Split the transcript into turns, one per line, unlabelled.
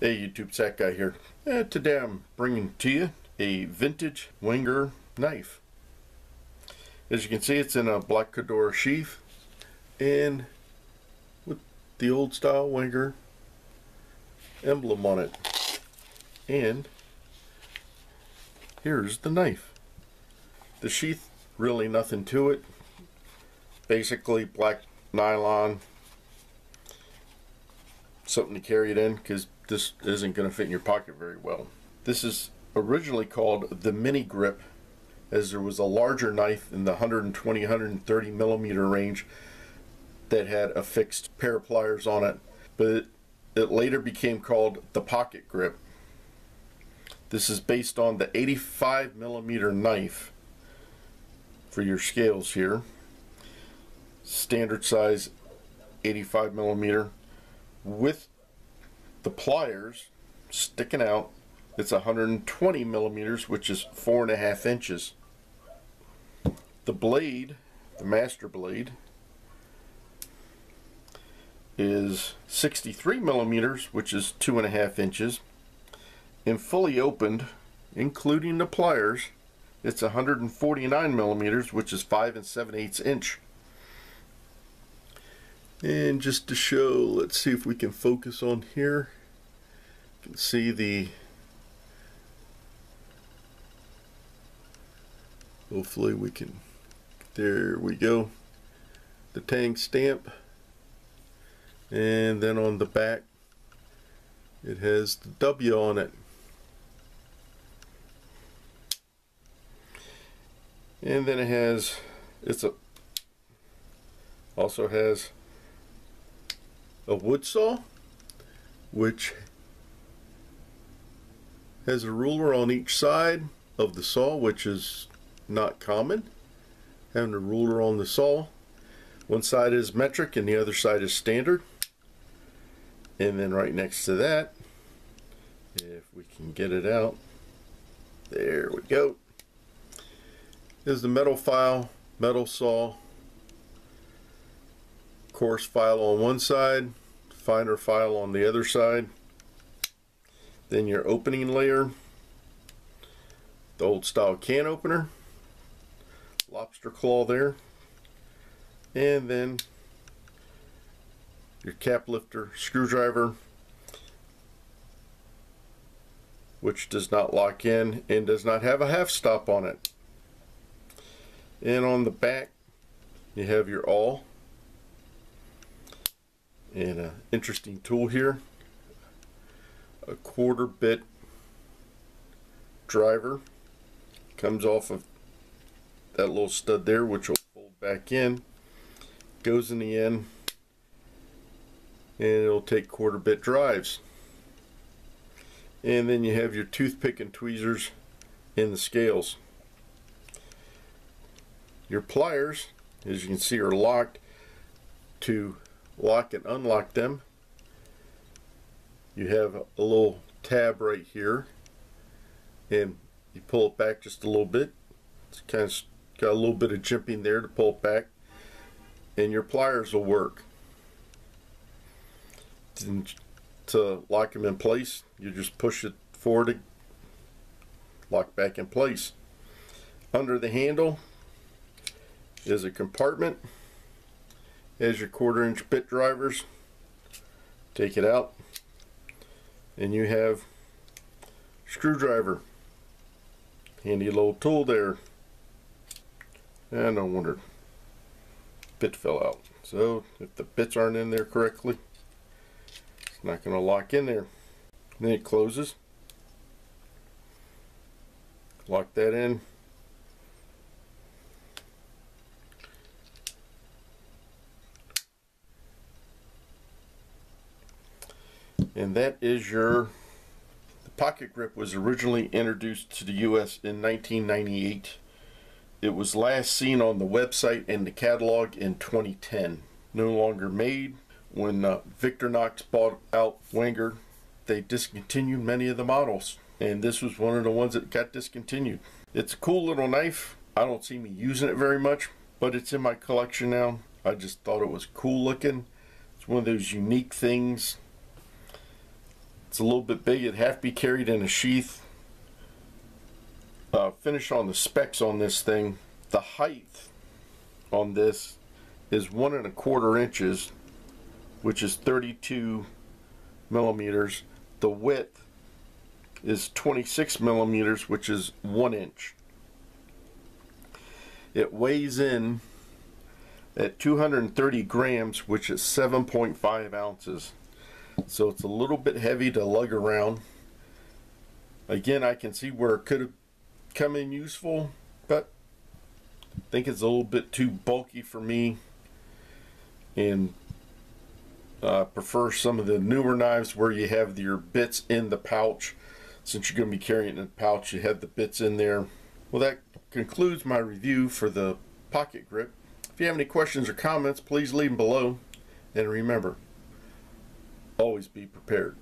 Hey YouTube, SAK Guy here. Uh, today I'm bringing to you a vintage Wenger knife. As you can see it's in a black Cordura sheath and with the old style Wenger emblem on it. And here's the knife. The sheath, really nothing to it. Basically black nylon something to carry it in because this isn't going to fit in your pocket very well. This is originally called the mini grip as there was a larger knife in the 120 130 millimeter range that had a fixed pair of pliers on it but it, it later became called the pocket grip this is based on the 85 millimeter knife for your scales here standard size 85 millimeter with the pliers sticking out. It's 120 millimeters which is four and a half inches. The blade the master blade is 63 millimeters which is two and a half inches. And fully opened including the pliers it's 149 millimeters which is five and seven eighths inch and just to show, let's see if we can focus on here. You can see the hopefully we can there we go. The tang stamp. And then on the back it has the W on it. And then it has it's a also has a wood saw which has a ruler on each side of the saw which is not common having a ruler on the saw. One side is metric and the other side is standard. And then right next to that if we can get it out there we go is the metal file metal saw coarse file on one side, finer file on the other side. Then your opening layer, the old style can opener, lobster claw there, and then your cap lifter screwdriver, which does not lock in and does not have a half stop on it. And on the back, you have your awl and an uh, interesting tool here. A quarter bit driver comes off of that little stud there which will fold back in goes in the end and it'll take quarter bit drives. And then you have your toothpick and tweezers in the scales. Your pliers as you can see are locked to lock and unlock them. You have a little tab right here. And you pull it back just a little bit. It's kind of got a little bit of jimping there to pull it back. And your pliers will work. And to lock them in place you just push it forward to lock back in place. Under the handle is a compartment as your quarter inch bit drivers. Take it out and you have screwdriver. Handy little tool there. And no wonder bit fell out. So if the bits aren't in there correctly it's not going to lock in there. Then it closes. Lock that in and that is your the pocket grip was originally introduced to the US in 1998 it was last seen on the website and the catalog in 2010 no longer made. When uh, Victorinox bought out Wenger they discontinued many of the models. And this was one of the ones that got discontinued. It's a cool little knife. I don't see me using it very much but it's in my collection now. I just thought it was cool looking. It's one of those unique things It's a little bit big. It'd have to be carried in a sheath. Uh, finish on the specs on this thing. The height on this is one and a quarter inches, which is 32 millimeters. The width is 26 millimeters, which is one inch. It weighs in at 230 grams, which is 7.5 ounces. So it's a little bit heavy to lug around. Again, I can see where it could have come in useful, but I think it's a little bit too bulky for me. And uh, prefer some of the newer knives where you have your bits in the pouch. Since you're going to be carrying it in a pouch, you have the bits in there. Well, that concludes my review for the pocket grip. If you have any questions or comments, please leave them below. And remember, always be prepared.